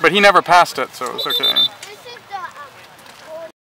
But he never passed it, so it was okay.